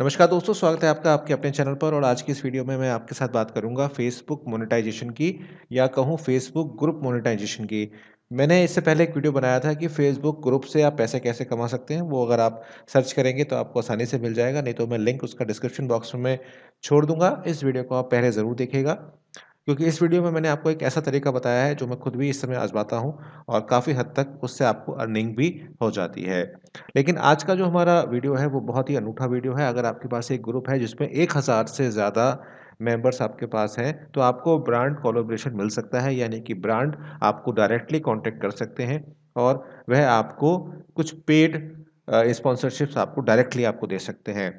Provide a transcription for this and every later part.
नमस्कार दोस्तों, स्वागत है आपका आपके अपने चैनल पर और आज की इस वीडियो में मैं आपके साथ बात करूँगा फेसबुक मोनेटाइजेशन की या कहूँ फेसबुक ग्रुप मोनेटाइजेशन की। मैंने इससे पहले एक वीडियो बनाया था कि फेसबुक ग्रुप से आप पैसे कैसे कमा सकते हैं, वो अगर आप सर्च करेंगे तो आपको आसानी से मिल जाएगा, नहीं तो मैं लिंक उसका डिस्क्रिप्शन बॉक्स में छोड़ दूँगा। इस वीडियो को आप पहले ज़रूर देखिएगा। क्योंकि इस वीडियो में मैंने आपको एक ऐसा तरीका बताया है जो मैं खुद भी इस समय आजमाता हूँ और काफ़ी हद तक उससे आपको अर्निंग भी हो जाती है। लेकिन आज का जो हमारा वीडियो है, वो बहुत ही अनूठा वीडियो है। अगर आपके पास एक ग्रुप है जिसमें एक हज़ार से ज़्यादा मेंबर्स आपके पास हैं तो आपको ब्रांड कोलोब्रेशन मिल सकता है, यानी कि ब्रांड आपको डायरेक्टली कॉन्टेक्ट कर सकते हैं और वह आपको कुछ पेड स्पॉन्सरशिप्स आपको डायरेक्टली आपको दे सकते हैं।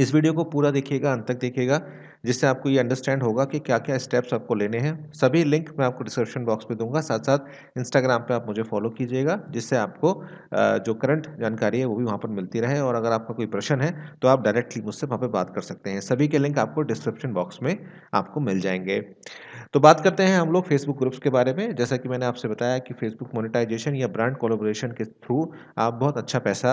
इस वीडियो को पूरा देखिएगा, अंत तक देखिएगा, जिससे आपको ये अंडरस्टैंड होगा कि क्या क्या स्टेप्स आपको लेने हैं। सभी लिंक मैं आपको डिस्क्रिप्शन बॉक्स में दूँगा। साथ साथ इंस्टाग्राम पे आप मुझे फॉलो कीजिएगा, जिससे आपको जो करंट जानकारी है वो भी वहाँ पर मिलती रहे और अगर आपका कोई प्रश्न है तो आप डायरेक्टली मुझसे वहाँ पर बात कर सकते हैं। सभी के लिंक आपको डिस्क्रिप्शन बॉक्स में आपको मिल जाएँगे। तो बात करते हैं हम लोग फेसबुक ग्रुप्स के बारे में। जैसा कि मैंने आपसे बताया कि फेसबुक मोनेटाइजेशन या ब्रांड कोलोब्रेशन के थ्रू आप बहुत अच्छा पैसा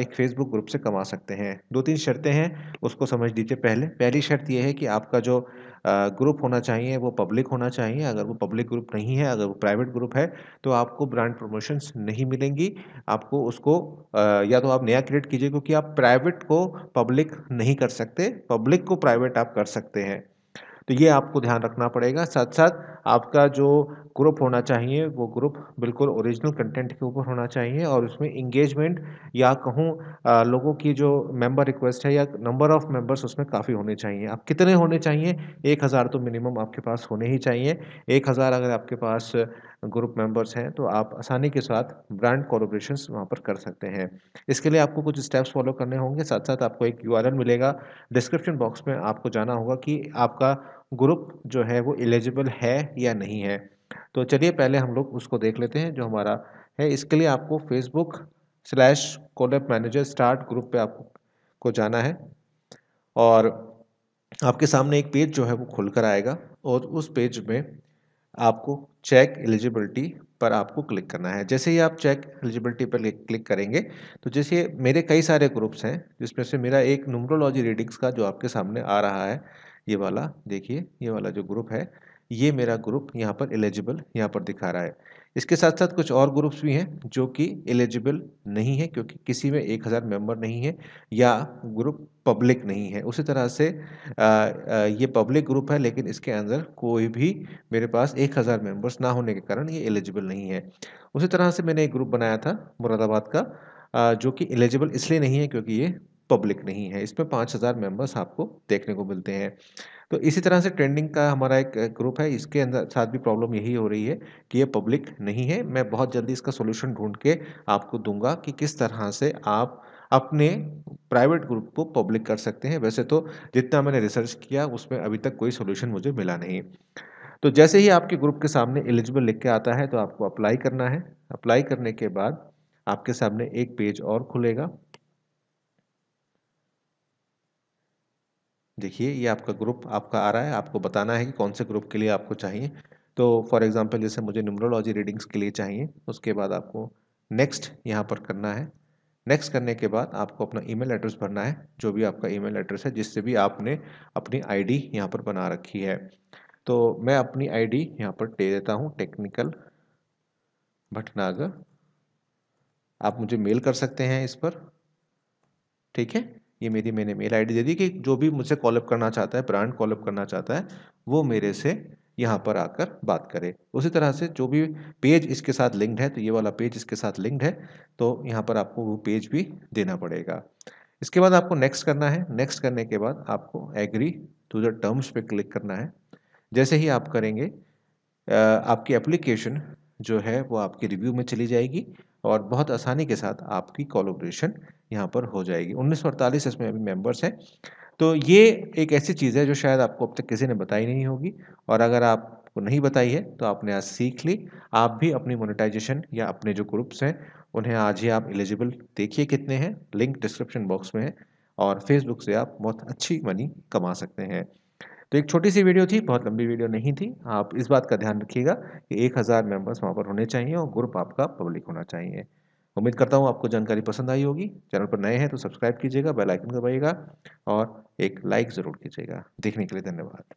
एक फेसबुक ग्रुप से कमा सकते हैं। दो तीन शर्तें हैं उसको समझ लीजिए पहले। पहली शर्त यह है कि आपका जो ग्रुप होना चाहिए वो पब्लिक होना चाहिए। अगर वो पब्लिक ग्रुप नहीं है अगर वो प्राइवेट ग्रुप है तो आपको ब्रांड प्रमोशंस नहीं मिलेंगी। आपको उसको या तो आप नया क्रिएट कीजिए क्योंकि आप प्राइवेट को पब्लिक नहीं कर सकते। पब्लिक को प्राइवेट आप कर सकते हैं। तो ये आपको ध्यान रखना पड़ेगा। साथ साथ आपका जो ग्रुप होना चाहिए, वो ग्रुप बिल्कुल ओरिजिनल कंटेंट के ऊपर होना चाहिए और उसमें इंगेजमेंट या कहूँ लोगों की जो मेंबर रिक्वेस्ट है या नंबर ऑफ़ मेंबर्स उसमें काफ़ी होने चाहिए। आप कितने होने चाहिए? एक हज़ार तो मिनिमम आपके पास होने ही चाहिए। एक हज़ार अगर आपके पास ग्रुप मेंबर्स हैं तो आप आसानी के साथ ब्रांड कोलोब्रेशन वहाँ पर कर सकते हैं। इसके लिए आपको कुछ स्टेप्स फॉलो करने होंगे। साथ साथ आपको एक यू मिलेगा। डिस्क्रिप्शन बॉक्स में आपको जाना होगा कि आपका ग्रुप जो है वो एलिजिबल है या नहीं है। तो चलिए पहले हम लोग उसको देख लेते हैं जो हमारा है। इसके लिए आपको Facebook slash collab manager start group पे आपको, को जाना है और आपके सामने एक पेज जो है वो खुल कर आएगा और उस पेज में आपको चेक एलिजिबिलिटी पर आपको क्लिक करना है। जैसे ही आप चेक एलिजिबिलिटी पर क्लिक करेंगे तो जैसे मेरे कई सारे ग्रुप्स हैं, जिसमें से मेरा एक न्यूमरोलॉजी रीडिंग्स का जो आपके सामने आ रहा है ये वाला देखिए ये वाला जो ग्रुप है ये मेरा ग्रुप यहाँ पर एलिजिबल यहाँ पर दिखा रहा है। इसके साथ साथ कुछ और ग्रुप्स भी हैं जो कि एलिजिबल नहीं है क्योंकि किसी में एक हज़ार मेंबर नहीं है या ग्रुप पब्लिक नहीं है। उसी तरह से आ, आ, ये पब्लिक ग्रुप है लेकिन इसके अंदर कोई भी मेरे पास एक हज़ार मेंबर्स ना होने के कारण ये एलिजिबल नहीं है। उसी तरह से मैंने एक ग्रुप बनाया था मुरादाबाद का आ, जो कि एलिजिबल इसलिए नहीं है क्योंकि ये पब्लिक नहीं है। इसमें पाँच हज़ार मेंबर्स आपको देखने को मिलते हैं। तो इसी तरह से ट्रेंडिंग का हमारा एक ग्रुप है। इसके अंदर साथ भी प्रॉब्लम यही हो रही है कि ये पब्लिक नहीं है। मैं बहुत जल्दी इसका सोल्यूशन ढूंढ के आपको दूँगा कि किस तरह से आप अपने प्राइवेट ग्रुप को पब्लिक कर सकते हैं। वैसे तो जितना मैंने रिसर्च किया, उसमें अभी तक कोई सोल्यूशन मुझे मिला नहीं। तो जैसे ही आपके ग्रुप के सामने एलिजिबल लिख के आता है तो आपको अप्लाई करना है। अप्लाई करने के बाद आपके सामने एक पेज और खुलेगा। देखिए, ये आपका ग्रुप आपका आ रहा है, आपको बताना है कि कौन से ग्रुप के लिए आपको चाहिए। तो फॉर एग्जांपल जैसे मुझे न्यूमरोलॉजी रीडिंग्स के लिए चाहिए, उसके बाद आपको नेक्स्ट यहाँ पर करना है। नेक्स्ट करने के बाद आपको अपना ईमेल एड्रेस भरना है, जो भी आपका ईमेल एड्रेस है, जिससे भी आपने अपनी आईडी डी यहाँ पर बना रखी है। तो मैं अपनी आईडी डी यहाँ पर दे देता हूँ, टेक्निकल भटनागर। आप मुझे मेल कर सकते हैं इस पर, ठीक है? ये मेरी, मैंने मेल आईडी दे दी कि जो भी मुझसे कॉलअप करना चाहता है ब्रांड कॉलअप करना चाहता है, वो मेरे से यहाँ पर आकर बात करे। उसी तरह से जो भी पेज इसके साथ लिंक्ड है तो ये वाला पेज इसके साथ लिंक्ड है तो यहाँ पर आपको वो पेज भी देना पड़ेगा। इसके बाद आपको नेक्स्ट करना है। नेक्स्ट करने के बाद आपको एग्री टू द टर्म्स पे क्लिक करना है। जैसे ही आप करेंगे आपकी एप्लीकेशन जो है, वो आपकी रिव्यू में चली जाएगी। और बहुत आसानी के साथ आपकी कोलोब्रेशन यहाँ पर हो जाएगी। उन्नीस सौ अड़तालीस इसमें अभी मेंबर्स हैं। तो ये एक ऐसी चीज़ है जो शायद आपको अब तक किसी ने बताई नहीं होगी और अगर आपको नहीं बताई है तो आपने आज सीख ली। आप भी अपनी मोनेटाइजेशन या अपने जो ग्रुप्स हैं, उन्हें आज ही आप एलिजिबल देखिए कितने हैं। लिंक डिस्क्रिप्शन बॉक्स में है और फेसबुक से आप बहुत अच्छी मनी कमा सकते हैं। तो एक छोटी सी वीडियो थी, बहुत लंबी वीडियो नहीं थी। आप इस बात का ध्यान रखिएगा कि एक हज़ार मेंबर्स वहाँ पर होने चाहिए और ग्रुप आपका पब्लिक होना चाहिए। उम्मीद करता हूँ आपको जानकारी पसंद आई होगी। चैनल पर नए हैं तो सब्सक्राइब कीजिएगा बेलाइकन दबाइएगा और एक लाइक ज़रूर कीजिएगा। देखने के लिए धन्यवाद।